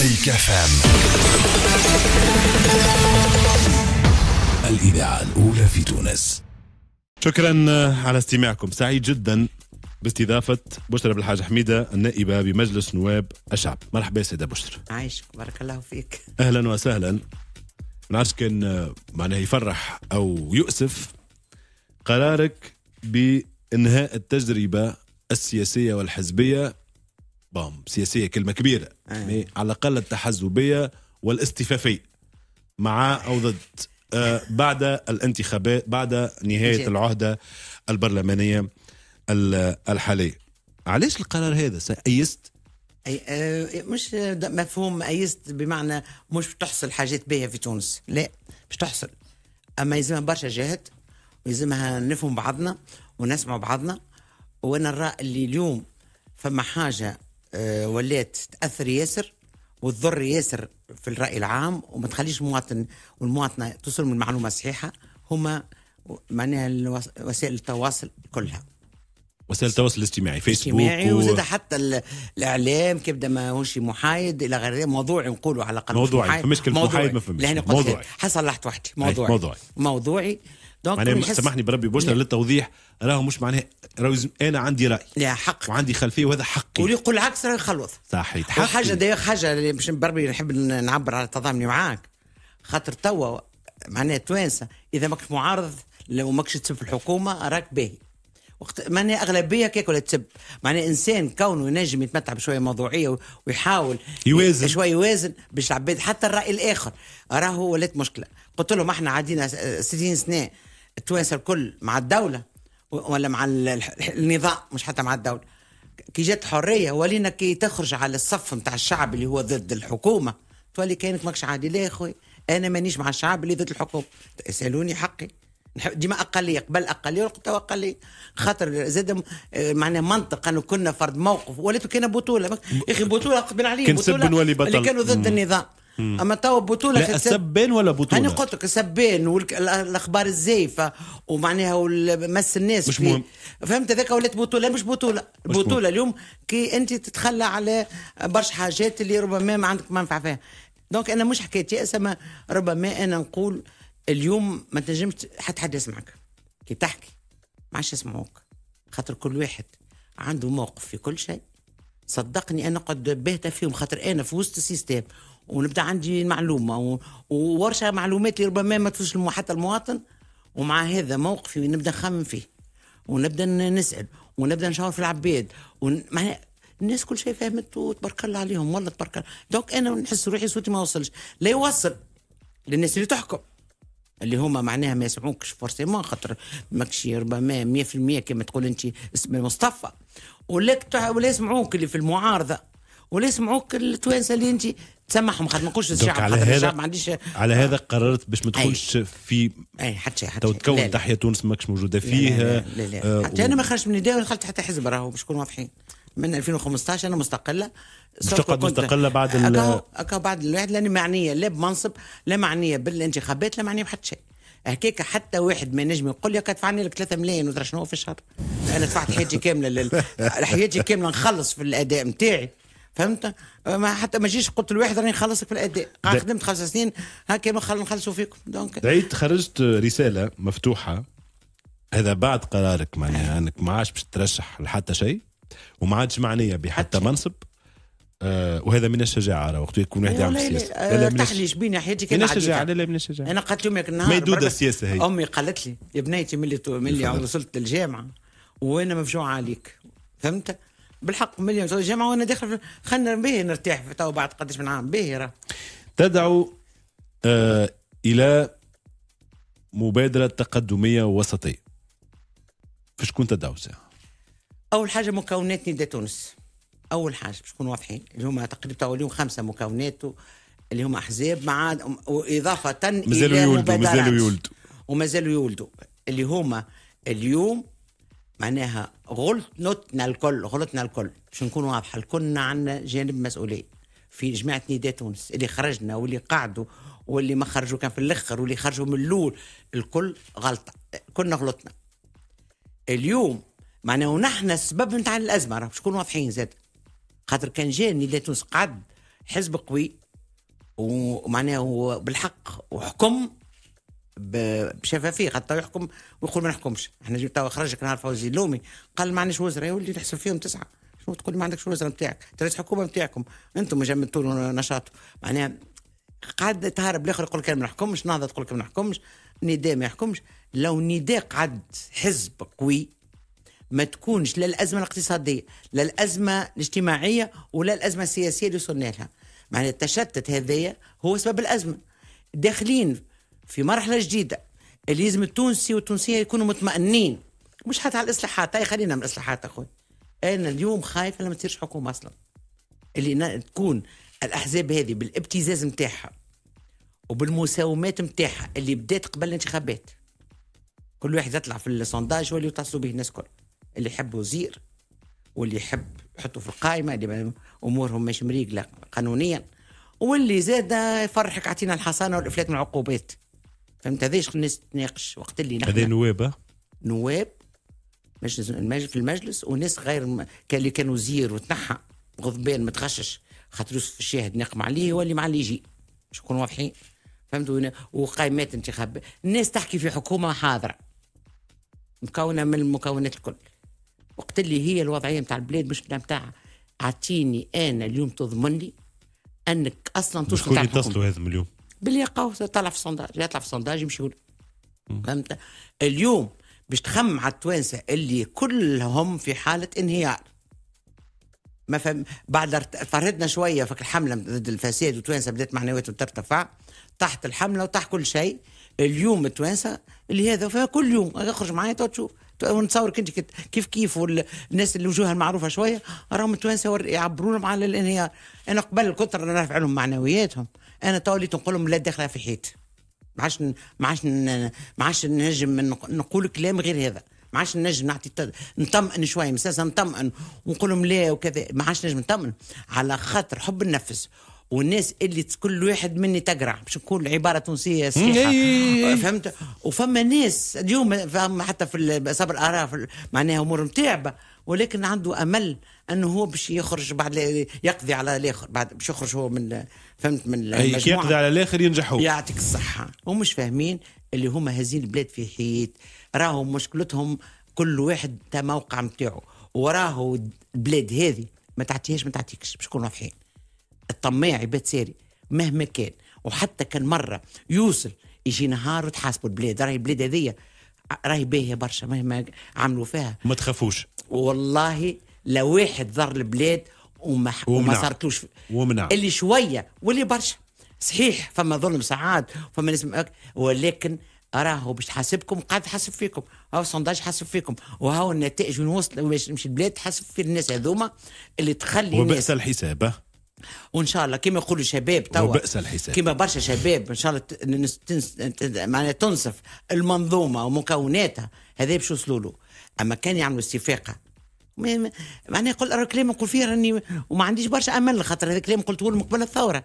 مزيك اف أم. الإذاعة الأولى في تونس. شكرا على استماعكم. سعيد جدا باستضافة بشرى بالحاج حميدة النائبة بمجلس نواب الشعب. مرحبا سيدة بشرى. عايشك بارك الله فيك. أهلا وسهلا. ما نعرفش كان معناه يفرح أو يؤسف قرارك بإنهاء التجربة السياسية والحزبية بام سياسية كلمة كبيرة. آه. مي على الأقل التحزبية والاستفافية مع أو ضد. آه بعد الانتخابات بعد نهاية جد. العهدة البرلمانية ال- الحالية. علاش القرار هذا؟ أيست أي آه مش مفهوم. أيست بمعنى مش بتحصل حاجات باهية في تونس. لا مش تحصل. أما يلزمها برشا جهد ويلزمها نفهم بعضنا ونسمع بعضنا. وأنا نرى اللي اليوم فما حاجة آه ولات تأثر ياسر وتضر ياسر في الرأي العام وما تخليش المواطن والمواطنة توصل من المعلومة الصحيحة هما معناها وسائل التواصل كلها وسائل التواصل الاجتماعي فيسبوك اجتماعي و- وزاد حتى ال- الإعلام كيبدا ما هوش محايد إلى غير ذلك موضوعي نقولوا على الأقل موضوعي. فمش موضوعي. محايد ما. لهنا قلت موضوعي. لك حصلحت وحدي موضوعي موضوعي. موضوعي donc معناها سامحني بربي بشرى للتوضيح راهو مش معناه راهو أنا عندي رأي. لا حق. وعندي خلفية وهذا حقي. واللي يقول العكس راه يخلص. صحيت وحاجة حقي. دايما حاجة اللي باش بربي نحب نعبر على تضامني معاك. خاطر توا معناها توانسة. إذا ماكش معارض لو ماكش تسب في الحكومة راك باهي. وقت معناها أغلبية كيك ولا تسب. معناها إنسان كونه ينجم يتمتع بشوية موضوعية ويحاول يوازن. شوية يوازن باش العباد حتى الرأي الآخر. راهو ولات مشكلة. قلت لهم إحنا عادينا س- 60 سنة التوانسه الكل مع الدولة ولا مع النظام مش حتى مع الدولة. كي جات حرية ولينا كي تخرج على الصف نتاع الشعب اللي هو ضد الحكومة. تولي كانك ماكش عادي. لا يا أخوي أنا مانيش مع الشعب اللي ضد الحكومة. يسالوني حقي. ديما أقلية قبل أقلية وقت أقلية. خاطر زاد آه، معناها منطق. انه كنا فرد موقف ولات كان بطولة. يا أخي بطولة قبل عليه كان بطولة. اللي كانوا ضد النظام. أما توا بطولة لا كانت سب- السبان ولا أنا بطوله قلت لك السبان والاخبار الزايفه ومعناها مس الناس مش مهم. فهمت هذاك ولات بطولة؟ مش بطولة. مش بطولة اليوم كي أنت تتخلى على برشا حاجات اللي ربما ما عندك منفعة فيها. donc أنا مش حكايه يأس اما ربما أنا نقول اليوم ما تنجمش حتى حد يسمعك. كي تحكي ما عادش يسمعوك. خاطر كل واحد عنده موقف في كل شيء. صدقني أنا قد باهته فيهم خاطر أنا في وسط ال système ونبدا عندي معلومة وبرشة معلومات ربما ما الم- حتى المواطن. ومع هذا موقفي نبدا نخمم فيه ونبدا نسأل ونبدا نشاور في العباد. معناها الناس كل شيء فهمت وتبارك الله عليهم والله تبارك الله. donc أنا نحس روحي صوتي ما وصلش. لا يوصل للناس اللي تحكم اللي هما معناها ما يسمعوكش forcément خاطر ماكش ربما 100% كما تقول انت اسم مصطفى تع- ولا يسمعوك اللي في المعارضة. ولا يسمعوك التوانسة اللي انت تسمعهم خاطر ما نقولش الشعب على هذا الشعب ما عنديش على هذا قررت باش ما تدخلش في أي حتى شيء حتى تو تكون. تحيا تونس ماكش موجودة فيه لا لا, لا, لا. آه، حتى و- أنا ما خرجت من الدولة دخلت حتى حزب راهو باش نكونوا واضحين. من 2015 أنا مستقلة. تقعد مستقلة بعد ال- أكا بعد الواحد لاني معنيه لا بمنصب لا معنية بالانتخابات لا معنية بحتى شيء. هكاك حتى واحد ما نجم يقول لك دفعني لك 3 ملايين ودرا شنو في الشهر. أنا دفعت حياتي كاملة لل... حياتي كاملة نخلص في الأداء نتاعي فهمت؟ ما حتى ما جيش قلت لواحد راني نخلصك في الأداء. خدمت خمس سنين هكا نخل- نخلصوا فيكم. دونك دعيت خرجت رسالة مفتوحة. هذا بعد قرارك معناها أنك ما عادش باش ترشح لحتى شيء وما عادش معنية بحتى حتى. منصب. آه وهذا من الشجاعة وقت يكون واحد يعمل لا لا سياسة. لا من ارتاح لي الش- شبيني حياتي من الشجاعة. لا. لا من الشجاعة. أنا قالت يوم ياك النهار ميدودة بربي- السياسة هي. أمي قالت لي يا بنيتي ملي ملي وصلت للجامعة وأنا مفجوعه عليك. فهمت؟ بالحق ملي وصلت الجامعة وأنا داخل خلنا باهي نرتاح في تو بعد قداش من عام. باهي راه. تدعو آه إلى مبادرة تقدمية وسطية. في شكون تدعو ساعه أول حاجة مكونات نداء تونس. أول حاجة باش نكونوا واضحين اللي هما تقريبا اليوم خمسة مكونات اللي هما أحزاب مع وإضافة مازالوا إلى يولدوا مبادرات. مازالوا يولدوا. ومازالوا يولدوا. اللي هما اليوم معناها غلطنا الكل غلطنا الكل. باش نكون واضحة كنا عندنا جانب مسؤولية. في جماعة نداء تونس اللي خرجنا واللي قعدوا واللي ما خرجوا كان في الأخر واللي خرجوا من الأول. الكل غلطة كنا غلطنا. اليوم معناها ونحن السبب نتاع الأزمة راه باش نكونوا واضحين زاد. خاطر كان جا نداء تونس قعد حزب قوي ومعناه بالحق وحكم بشفافية خاطر يحكم ويقول ما نحكمش. إحنا جبت خرجك نهار فوزي. اللومي قال ما عنديش وزراء يولي تحسب فيهم تسعة. شنو تقول ما عندكش وزراء نتاعك ترى حكومة نتاعكم أنتم جمدتوا له نشاطه معناها قاعد تهرب الآخر يقول لك ما نحكمش نهضه تقول لك ما نحكمش نداء ما يحكمش. لو نداء قعد حزب قوي ما تكونش لا الأزمة الاقتصادية لا الأزمة الاجتماعية ولا الأزمة السياسية اللي وصلنا لها. معناها التشتت هذايا هو سبب الأزمة. داخلين في مرحلة جديدة. اللي لازم التونسي والتونسية يكونوا مطمئنين مش حتى على الإصلاحات هاي خلينا من الإصلاحات أخوي. أنا اليوم خايف لما تصيرش حكومة أصلا. اللي تكون الأحزاب هذه بالابتزاز نتاعها وبالمساومات نتاعها اللي بدات قبل الانتخابات. كل واحد يطلع في السونداج واللي يتصلوا به الناس الكل. اللي يحب وزير واللي يحب يحطه في القائمة اللي أمورهم مش مريقله قانونيا. واللي زاد يفرحك أعطينا الحصانة والأفلات من العقوبات. فهمت؟ هذاش الناس تناقش وقت اللي هذا نحن نواب نواب مجلس في المجلس وناس غير م... كان اللي كان وزير وتنحى غضبان متغشش خاطر يوسف الشاهد نقم عليه هو اللي مع اللي يجي. باش نكونوا واضحين. فهمتوا وقائمات انتخاب. الناس تحكي في حكومة حاضرة. مكونة من المكونات الكل. وقت اللي هي الوضعية نتاع البلاد مش نتاعها أعطيني أنا اليوم تضمن لي أنك أصلا تشكل شكون تاع الحكومة. يتصلوا هذا اليوم؟ باللي يلقاو طلع في السونداج. يطلع في السونداج يمشيوا له. فهمت؟ اليوم باش تخمم على التوانسة اللي كلهم في حالة انهيار. ما فهم؟ بعد فرهدنا شوية في الحملة ضد الفساد وتوانسة بدات معنوياتهم ترتفع تحت الحملة وتحت كل شيء. اليوم التوانسة اللي هذا فكل يوم. اخرج معايا تشوف. انت كت- كيف كيف والناس اللي وجوهها المعروفة شوية راهم التوانسة ور- يعبرون على الإنهيار. أنا قبل كنت نرفع لهم معنوياتهم. أنا تو وليت نقول لهم لا داخله في حيط. ما عادش ما عادش ما عادش نجم نق- نقول كلام غير هذا. ما عادش نجم نعطي نطمئن شوية. مساسا نطمئن. ونقول لهم لا وكذا. ما عادش نجم نطمئن. على خاطر حب النفس. والناس اللي كل واحد مني تقرع باش نقول عبارة تونسية صحيحة. فهمت؟ وفما ناس اليوم فهم حتى في صبر الآراء معناها أمور متعبه ولكن عنده أمل أنه هو باش يخرج بعد يقضي على الآخر بعد باش يخرج هو من فهمت من إي. يقضي على الآخر ينجحوا يعطيك الصحة. ومش فاهمين اللي هما هزين البلاد في حيط راهم مشكلتهم كل واحد تا موقع متاعه وراهو البلاد هذه ما تعطيهاش ما تعطيكش باش نكونوا واضحين. الطماع عباد ساري مهما كان وحتى كان مرة يوصل يجي نهار وتحاسبوا البلاد راهي البلاد هذية راهي باهية برشا مهما عملوا فيها ما تخافوش والله لو واحد ضر البلاد وما, وما. صارتلوش ومنع. اللي شوية واللي برشا صحيح فما ظلم ساعات فما ناس ولكن راهو باش تحاسبكم قاعد تحاسب فيكم هاو السونداج حاسب فيكم وهاو النتائج وين وصل باش تمشي البلاد تحاسب في الناس هذوما اللي تخلي وبئس الحساب؟ وإن شاء الله كما يقولوا شباب توا. الحساب. كما برشا شباب إن شاء الله تنس- معناها تنصف المنظومة ومكوناتها هذا باش يوصلوا له. أما كان يعملوا استفاقة. معناها يقول أرى كلام نقول فيه راني وما عنديش برشا أمل خاطر هذا كلام قلته لهم قبل الثورة.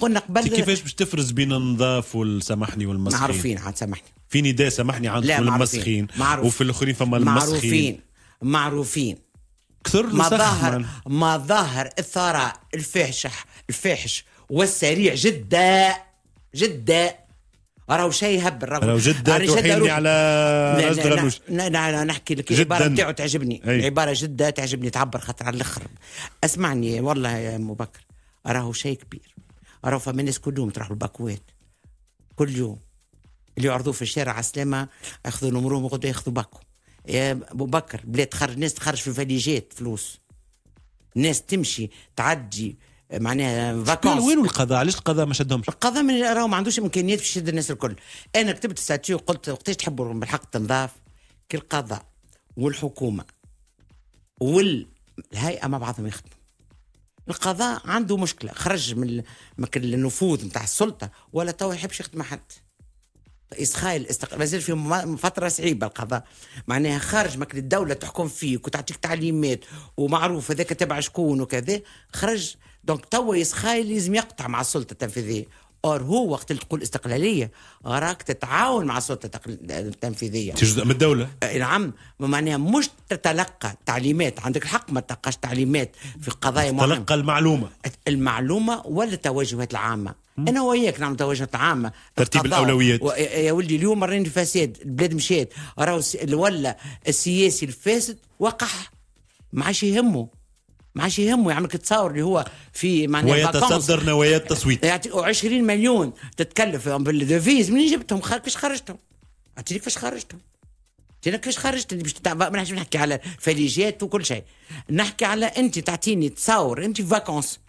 قلنا قبل كيفاش باش تفرز بين النظاف والسامحني والمسخين؟ معروفين عاد سامحني في نداء سامحني عندكم المسخين معروف وفي الآخرين فما المسخين. معروفين. معروفين. كثر ما ظهر الثراء الفاحش الفاحش. والسريع جدا جدا. راهو شيء هبل راهو توحيني روح- على رجل لا لا, لا, نحكي لك جداً. العباره نتاعو تعجبني. أي. العبارة جدا تعجبني تعبر خاطر على الأخر. اسمعني والله يا ام بكر. راهو شيء كبير. راهو فما ناس كل يوم تروح الباكوات كل يوم. اللي يعرضوه في الشارع على السلامة ياخذوا نمرهم ياخذوا باكو. يا أبو بكر بلاد تخرج ناس تخرج في فاليجات فلوس. ناس تمشي تعدي معناها vacances وين القضاء علاش القضاء ما شدهمش؟ القضاء من راهو ما عندوش إمكانيات باش يشد الناس الكل. أنا كتبت statut قلت وقتاش تحبوا بالحق تنظاف كي القضاء والحكومة والهيئة مع بعضهم يخدموا. القضاء عنده مشكلة خرج من ال- من النفوذ نتاع السلطة ولا تو يحبش يخدم حد. اسخاء الاستقلال مازال في فترة صعيبة القضاء. معناها خارج ماكينة الدولة تحكم فيك وتعطيك تعليمات ومعروف هذاك تبع شكون وكذا خرج. donc توا يسخايل لازم يقطع مع السلطة التنفيذية. or هو وقت اللي تقول استقلالية راك تتعاون مع السلطه التنفيذية. جزء من الدولة؟ نعم معناها مش تتلقى تعليمات عندك الحق ما تلقاش تعليمات في قضايا معينه تلقى المعلومة. المعلومة ولا التوجهات العامة. أنا وياك نعمل توجهات عامة. ترتيب القضاء. الأولويات. و- يا ولدي اليوم مرين الفساد البلاد مشات راهو ولا السياسي الفاسد وقح ما عادش يهمه. ما عادش يهمه يعمل تصور اللي هو في معناها. ويتصدر نوايا التصويت يعطيك 20 مليون تتكلف بال devises منين جبتهم؟ كيفاش خرجتهم؟ اعطيني كيفاش خرجتهم؟ اعطيني كيفاش خرجت باش ما نحكيش نحكي على فليجات وكل شيء. نحكي على أنت تعطيني تصور أنت في vacances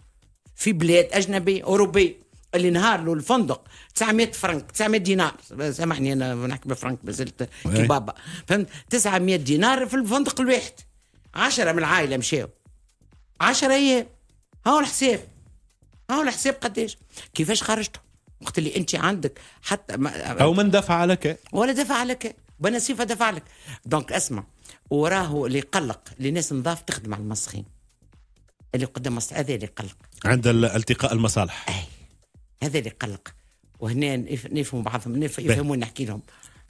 في بلاد أجنبي أوروبي اللي نهار له الفندق 900 فرنك 900 دينار. سامحني أنا نحكي بالفرنك بزلت أي. كي بابا فهمت؟ 900 دينار في الفندق الواحد. 10 من العائلة مشاو. 10 أيام. هاو الحساب. هاو الحساب قداش كيفاش خرجتوا وقت اللي أنت عندك حتى ما أو من دفع لك. ولا دفع لك. بنا صفه دفع لك. دونك اسمع. وراه اللي يقلق اللي ناس نضاف تخدم على المسخين اللي قدام مصر هذا اللي يقلق عند ال- التقاء المصالح. أي. هذا اللي يقلق وهنا نف- نفهموا بعضهم نف- يفهمون نحكي لهم.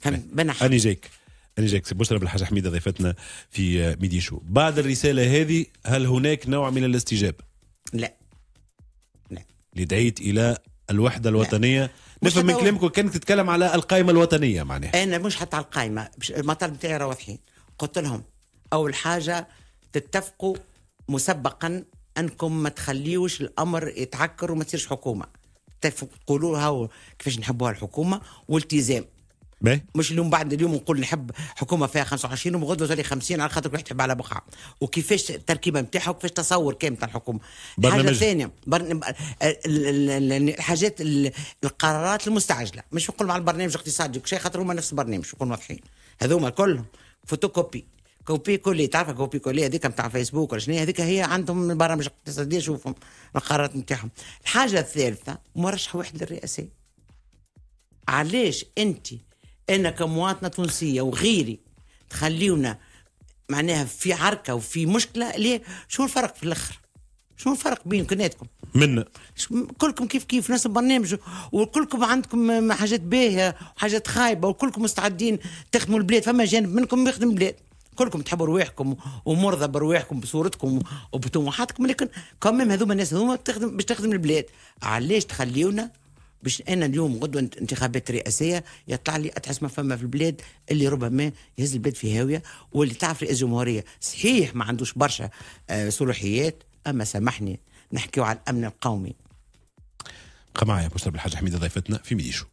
حق. اني جايك. جايك سي بشرى بالحاج حميدة ضيفتنا في Midi Show. بعد الرسالة هذه هل هناك نوع من الاستجابة؟ لا. لا. اللي دعيت إلى الوحدة الوطنية. مش نفهم من. كلامك كانك تتكلم على القائمة الوطنية معناها. أنا مش حتى على القائمة بش- المطالب بتاعي واضحين قلت لهم أول حاجة تتفقوا مسبقا أنكم ما تخليوش الأمر يتعكر وما تصيرش حكومة. تتفقوا تقولوا هاو كيفاش نحبوها الحكومة والتزام. باهي مش اليوم بعد اليوم نقول نحب حكومة فيها 25 وغدوه تولي 50 على خاطر واحد يحب على بقعه وكيفاش التركيبة نتاعها وكيفاش تصور كامل تاع الحكومة. حاجة. ثانية برن... ال- ال- ال- ال- الحاجات ال- القرارات المستعجلة. مش نقول مع البرنامج الاقتصادي شيء خاطر هما نفس البرنامج نكون واضحين. هذوما كلهم photocopie copier coller تعرف copier coller؟ هذيك نتاع فيسبوك ولا شنو هذيك هي عندهم البرامج الاقتصاديه شوفهم القرارات نتاعهم. الحاجة الثالثة مرشح واحد للرئاسة. علاش أنت أنا كمواطنة تونسية وغيري تخليونا معناها في عركة وفي مشكلة ليه شو الفرق في الأخر؟ شو الفرق بيناتكم؟ من؟ شو- كلكم كيف كيف؟ نفس البرنامج وكلكم عندكم حاجات باهية وحاجات خايبة وكلكم مستعدين تخدموا البلاد. فما جانب منكم يخدم البلاد. كلكم تحبوا رواحكم ومرضى برواحكم بصورتكم وبطموحاتكم لكن كمام هذوما الناس هذوما بتخدم باش تخدم البلاد. علاش تخليونا باش أنا اليوم غدوة انت- انتخابات رئاسية يطلع لي أتحس ما فما في البلاد اللي ربما يهز البلاد في هاوية واللي تعرف رئيس جمهورية صحيح ما عندوش برشا آه، صلاحيات أما سامحني نحكيو على الأمن القومي. بقى معايا بشرى بالحاجة حميده ضيفتنا في ميدي شو